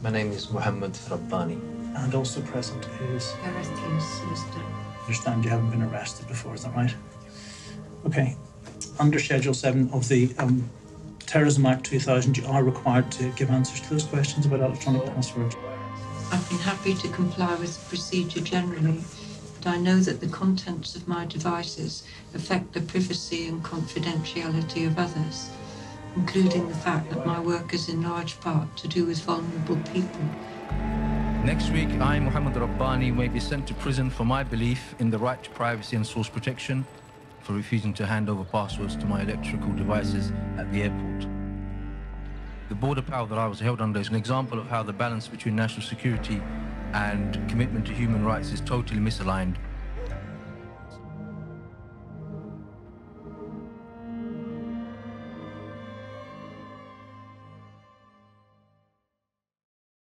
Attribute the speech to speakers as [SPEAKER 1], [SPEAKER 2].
[SPEAKER 1] My name is Muhammad Rabbani.
[SPEAKER 2] And also present is,
[SPEAKER 3] Gareth Hughes, solicitor.
[SPEAKER 2] I understand you haven't been arrested before, is that right? Okay. Under Schedule 7 of the um, Terrorism Act 2000, you are required to give answers to those questions about electronic passwords.
[SPEAKER 3] I've been happy to comply with the procedure generally, but I know that the contents of my devices affect the privacy and confidentiality of others, including the fact that my work is in large part to do with vulnerable people.
[SPEAKER 4] Next week, I, Muhammad Rabbani, may be sent to prison for my belief in the right to privacy and source protection for refusing to hand over passwords to my electrical devices at the airport. The border power that I was held under is an example of how the balance between national security and commitment to human rights is totally misaligned